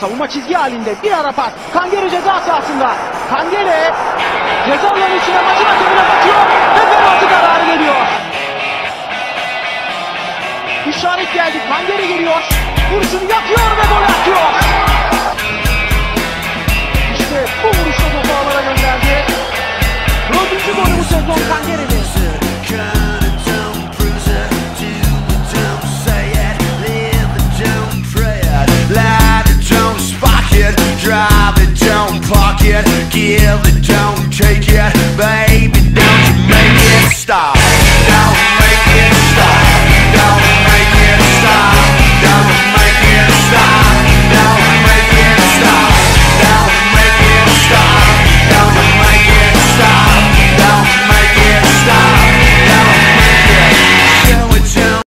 Savunma çizgi halinde bir ara pas. Kangere ceza sahasında. Kangere ceza alanı içine maçın hakemine bakıyor ve penaltı kararı geliyor. İşaret geldi. Kangere geliyor. Vuruşunu yapıyor ve gol atıyor. İşte bu vuruşla topu ağlara gönderdi. Dördüncü golü bu sezon Kangere'nin. own pocket